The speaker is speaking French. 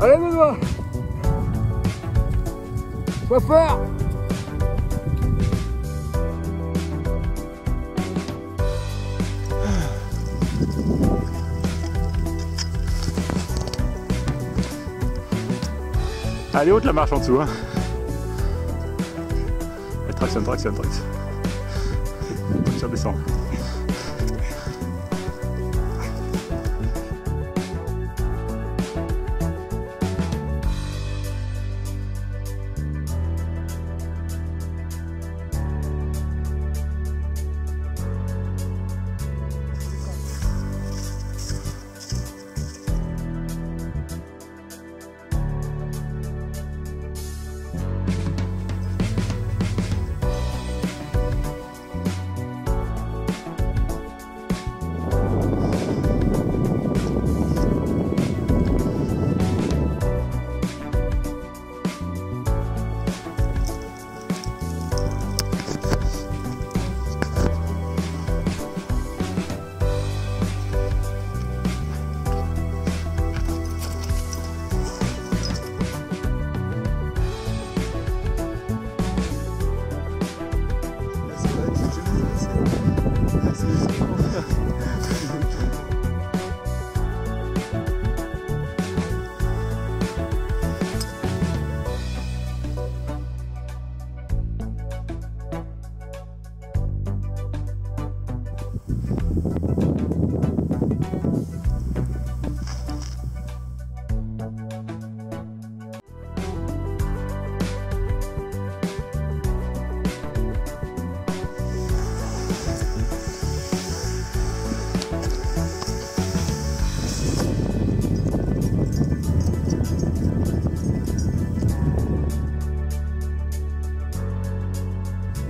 Allez Benoît Sois fort Allez, haute la marche en dessous. Hein. Traction, traction, traction. Traction descend.